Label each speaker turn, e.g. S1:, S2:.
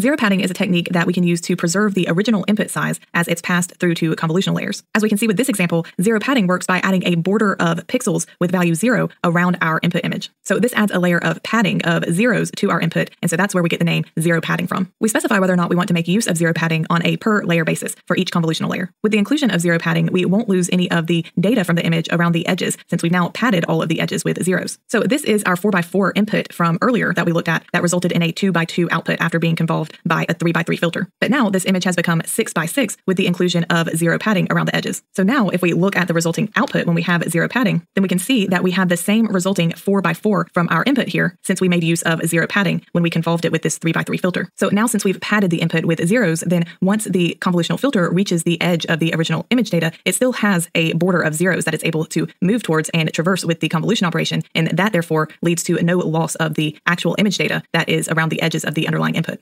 S1: Zero padding is a technique that we can use to preserve the original input size as it's passed through to convolutional layers. As we can see with this example, zero padding works by adding a border of pixels with value zero around our input image. So this adds a layer of padding of zeros to our input, and so that's where we get the name zero padding from. We specify whether or not we want to make use of zero padding on a per layer basis for each convolutional layer. With the inclusion of zero padding, we won't lose any of the data from the image around the edges since we've now padded all of the edges with zeros. So this is our 4x4 input from earlier that we looked at that resulted in a 2x2 output after being convolved by a 3 by 3 filter. But now this image has become 6 by 6 with the inclusion of zero padding around the edges. So now if we look at the resulting output when we have zero padding, then we can see that we have the same resulting 4 by 4 from our input here since we made use of zero padding when we convolved it with this 3 by 3 filter. So now since we've padded the input with zeros, then once the convolutional filter reaches the edge of the original image data, it still has a border of zeros that it's able to move towards and traverse with the convolution operation, and that therefore leads to no loss of the actual image data that is around the edges of the underlying input.